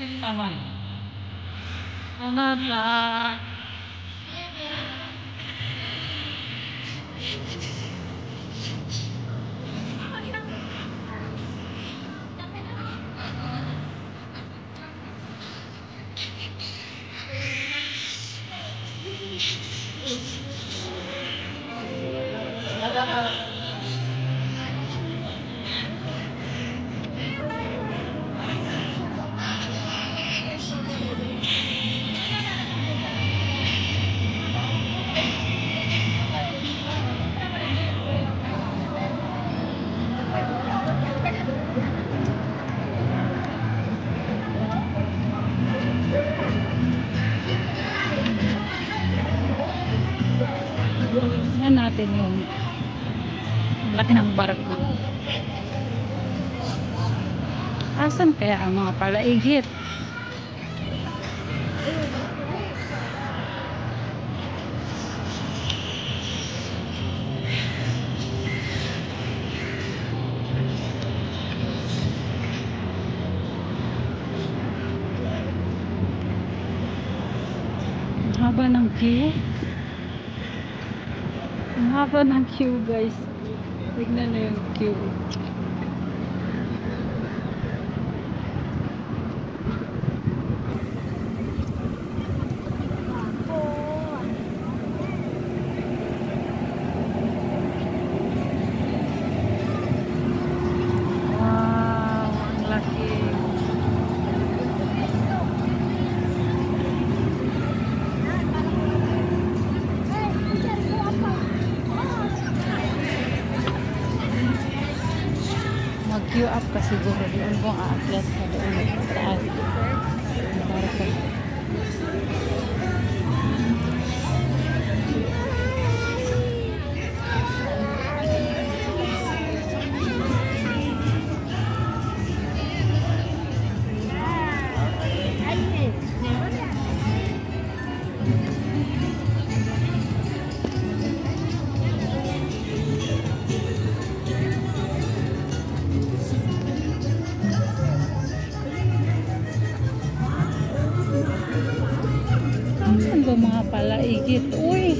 생각만 하나다 Thank you. Yan natin yung laki ng barko. Asan kaya ang mga palaigit? Haba ng queue. Ang haba ng queue guys. Tignan na yung queue. Mag-queue up ka siguro. Doon kung aakyat ka doon taas. Ba mga palaigit? Uy!